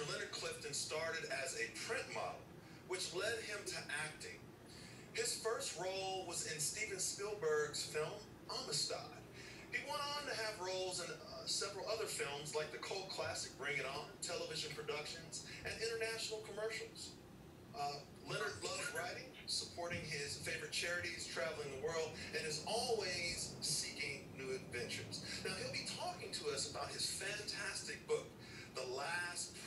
Mr. Leonard Clifton started as a print model, which led him to acting. His first role was in Steven Spielberg's film Amistad. He went on to have roles in uh, several other films like the cult classic Bring It On, television productions, and international commercials. Uh, Leonard loves writing, supporting his favorite charities, traveling the world, and is always seeking new adventures. Now, he'll be talking to us about his fantastic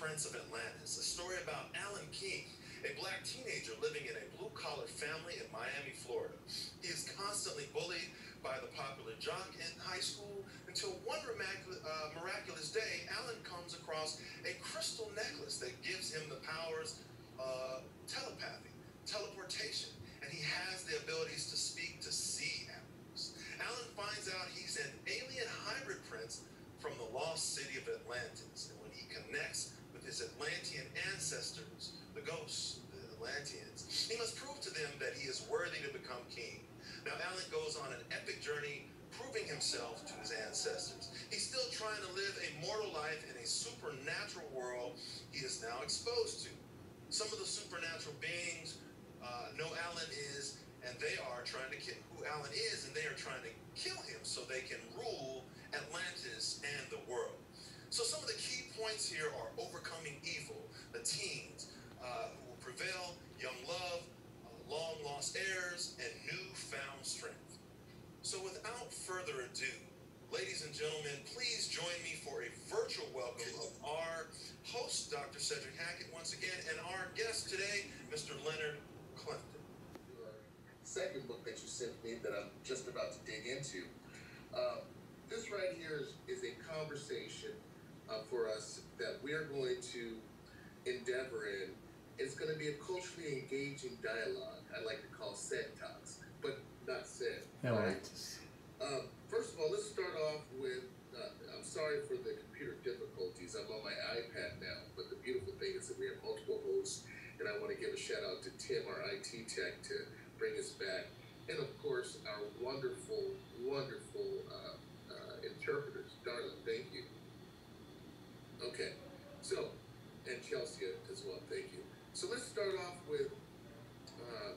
Prince of Atlantis, a story about Alan King, a black teenager living in a blue collar family in Miami, Florida. He is constantly bullied by the popular jock in high school until one uh, miraculous day, Alan comes across a crystal necklace that gives him the powers uh, telepathy, teleportation, and he has the abilities to speak to sea animals. Alan finds out he's an alien hybrid prince from the lost city of Atlantis, and when he connects with his Atlantean ancestors, the ghosts, the Atlanteans, he must prove to them that he is worthy to become king. Now, Alan goes on an epic journey proving himself to his ancestors. He's still trying to live a mortal life in a supernatural world he is now exposed to. Some of the supernatural beings uh, know Alan is, and they are trying to kill who Alan is, and they are trying to kill him so they can rule Atlantis and the world. So some of the key points here are overcoming evil, the teens uh, who will prevail, young love, long lost heirs, and newfound strength. So without further ado, ladies and gentlemen, please join me for a virtual welcome of our host, Dr. Cedric Hackett, once again, and our guest today, Mr. Leonard Clifton. Your second book that you sent me that I'm just about to dig into. Uh, this right here is, is a conversation uh, for us that we're going to endeavor in it's going to be a culturally engaging dialogue. I like to call SED talks, but not. Yeah, right. Um, first of all, let's start off with. Uh, I'm sorry for the computer difficulties. I'm on my iPad now, but the beautiful thing is that we have multiple hosts, and I want to give a shout out to Tim, our IT tech, to bring us back, and of course our wonderful, wonderful uh, uh, interpreters. Darla, thank you. Okay, so and Chelsea as well. Thank you. So let's start off with uh,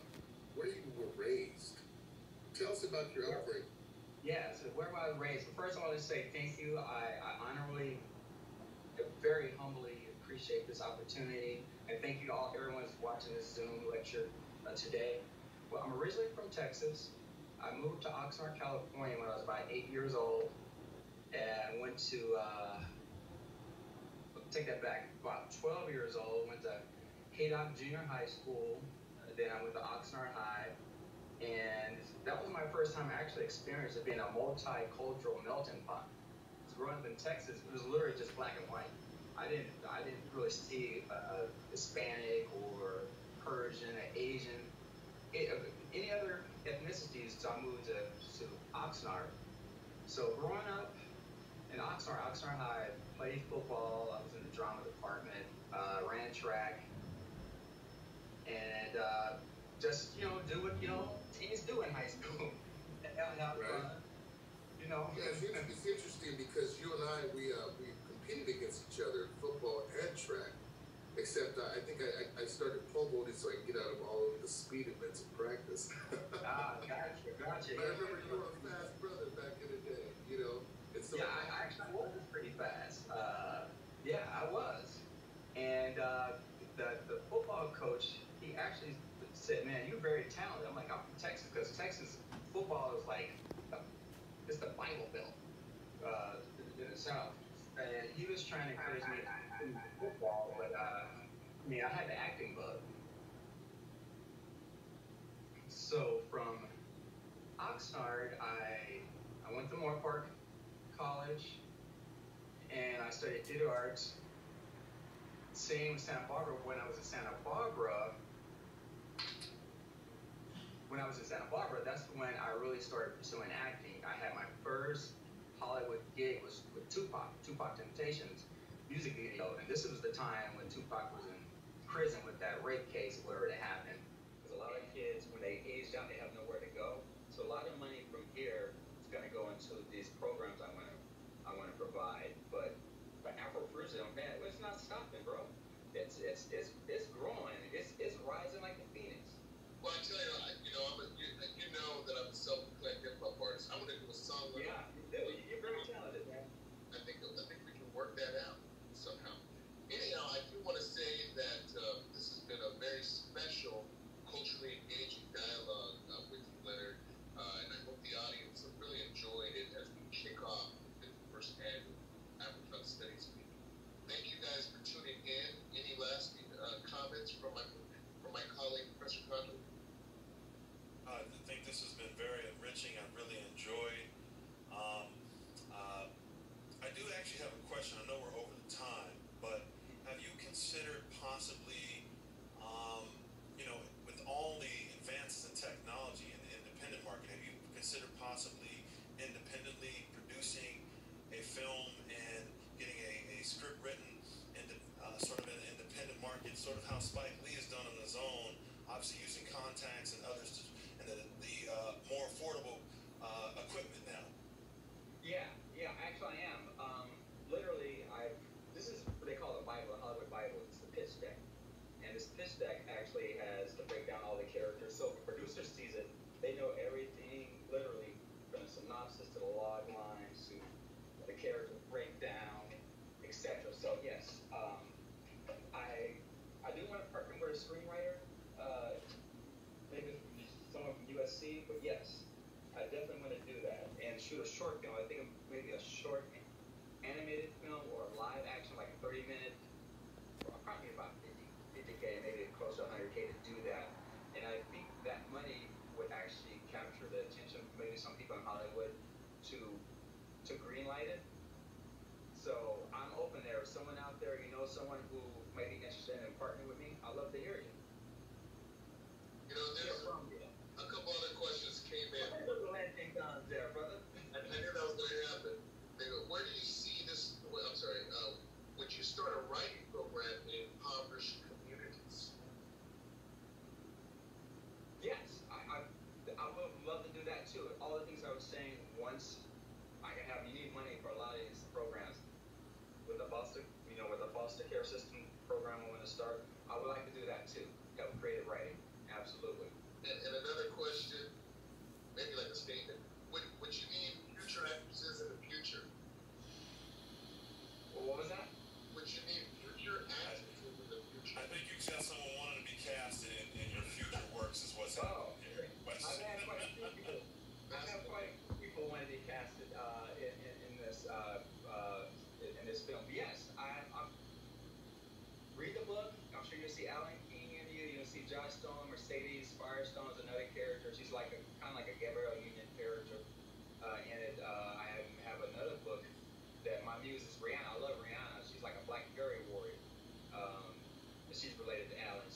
where you were raised. Tell us about your upbringing. Yeah, so where am I was raised. First, I want to say thank you. I, I honorably, very humbly appreciate this opportunity. And thank you all everyone who's watching this Zoom lecture uh, today. Well, I'm originally from Texas. I moved to Oxnard, California when I was about eight years old. And went to, uh, take that back, about 12 years old, went to Haydock Junior High School. Then I went to Oxnard High. And that was my first time I actually experienced it being a multicultural melting pot. Growing up in Texas, it was literally just black and white. I didn't, I didn't really see a, Hispanic or Persian, or Asian, any other ethnicities. So I moved to, to Oxnard. So growing up in Oxnard, Oxnard High, played football. I was in the drama department, uh, ran track, and uh, just you know do what you know teens do in high school. have right. fun. You know. Yeah, it's, it's interesting because you and I we uh, we competed against each other in football and track. Except uh, I think I, I started pole vaulting so I could get out of all of the speed events in practice. ah, gotcha, gotcha. But I remember you were a fast brother back in the day, you know. So yeah, I was pretty fast. Uh, yeah, I was. And uh, the the football coach he actually said, "Man, you're very talented." I'm like, "I'm from Texas because Texas football is like it's the Bible Belt uh, in the South." And he was trying to encourage me to football, but uh, I mean, I had the acting bug. So from Oxnard, I I went to Moorpark College, and I studied theater arts. Same Santa Barbara. When I was in Santa Barbara, when I was in Santa Barbara, that's when I really started pursuing acting. I had my first Hollywood gig was with Tupac, Tupac Temptations music video, and this was the time when Tupac was in prison with that rape case where it happened. Because a lot of kids, when they age out, they have nowhere to go. So a lot of money Consider possibly, um, you know, with all the advances in technology and the independent market, have you considered possibly independently producing a film and getting a, a script written in uh, sort of an independent market, sort of how Spike log lines the character breakdown, etc. So yes, um, I I do want to partner with a screenwriter, uh, maybe someone from USC, but yes, I definitely want to do that and shoot a short film. I think maybe a short animated film or live action, like a 30 minute, or probably about 50, 50K, maybe close to 100K to do that. And I think that money would actually capture the attention of maybe some people in Hollywood to to greenlight it. So I'm open there. If someone out there, you know, someone who might be interested in partnering with me, I'd love to hear it. money for a lot of these programs. With the foster, you know, with the foster care system program, we want to start views Rihanna. I love Rihanna. She's like a Black Fury warrior. Um, she's related to Alan.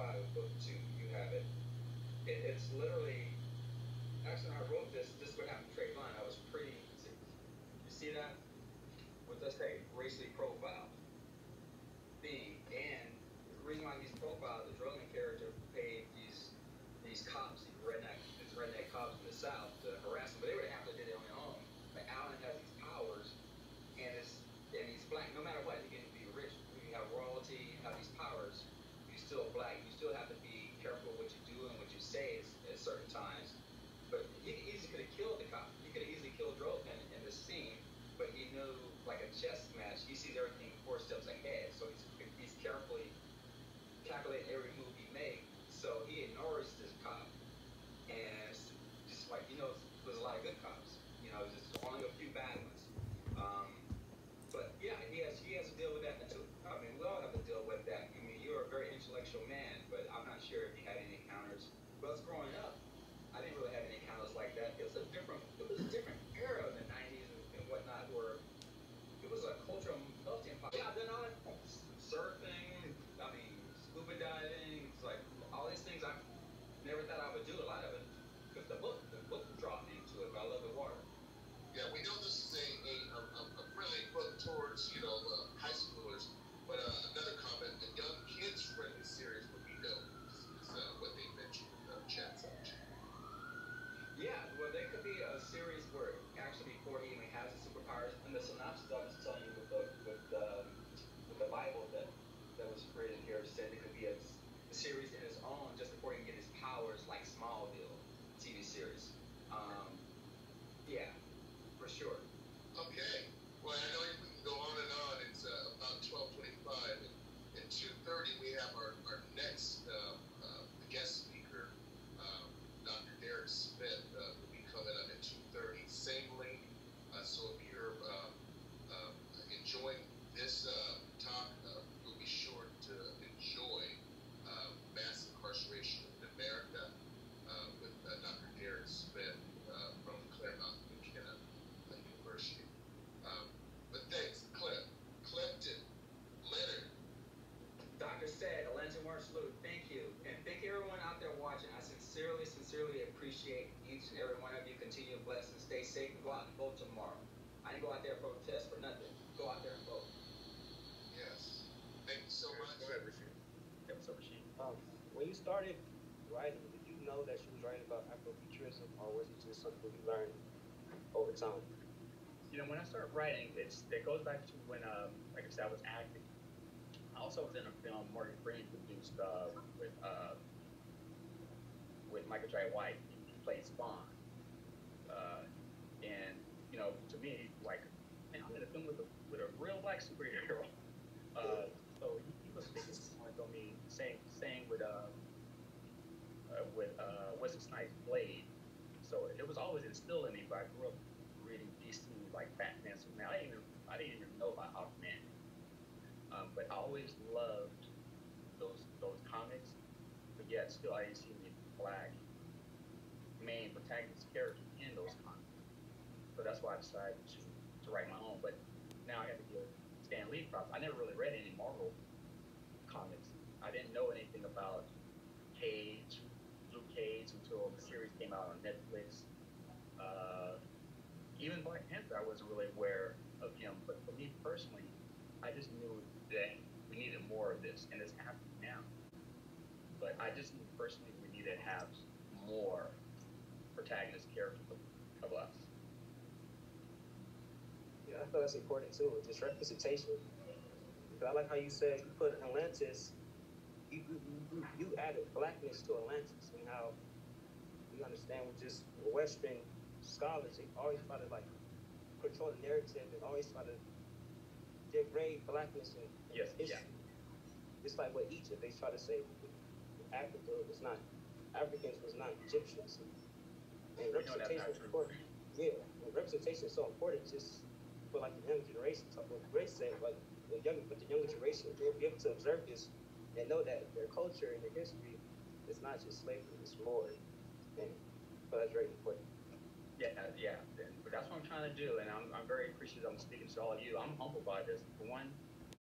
5, book 2, you have it. it it's literally, actually, I wrote this, this would happen know that she was writing about Afrofuturism, or was it just something you learned over time? You know, when I started writing, it's it goes back to when, um, like I said, I was acting. I also was in a film Morgan Freeman produced uh, with uh, with Michael Jai White. He played Spawn. Uh, and you know, to me, like, man, I'm in a film with a with a real black superhero. Uh, so he, he was speaking points on me, saying saying with uh, uh with uh Wesley Snipes' Blade. So it was always instilled in me, but I grew up reading DC like Batman, Superman. I didn't even I didn't even know about Aquaman. Um, but I always loved those those comics, but yet still I didn't see any black main protagonist character in those comics. So that's why I decided to, to write my own. But now I got to give Stan Lee props. I never really read any Marvel comics. I didn't know anything about Cage, came out on Netflix. Uh, even Black Panther, I wasn't really aware of him. But for me personally, I just knew that we needed more of this, and it's happening now. But I just knew personally we needed to have more protagonist characters of, us. Yeah, I feel that's important too, just representation. But I like how you said you put Atlantis, you, you, you, you added blackness to Atlantis, and how you understand with just Western scholars, they always try to like control the narrative and always try to degrade blackness and Yes, history. yeah. It's like what Egypt, they try to say Africa was not, Africans was not Egyptians. And We know that's representation is important. Yeah, and representation is so important just for like the younger generation. What Grace said, like the younger, but the younger generation, they'll be able to observe this and know that their culture and their history is not just slavery, it's more. But that's very important. Yeah, uh, yeah, but that's what I'm trying to do, and I'm, I'm very appreciative. I'm speaking to all of you. I'm humbled by this. For one,